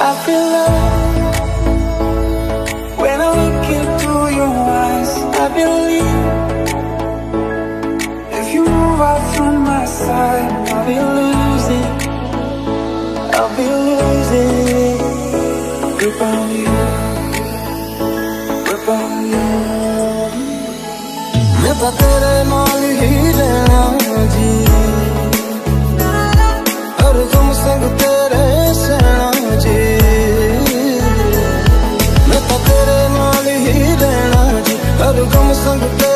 I feel love When I look into your eyes. I believe If you move out from my side I'll be losing I'll be losing. Grip on you Grip on you. मैं तो तेरे नाल ही रहना जी और तुम संग song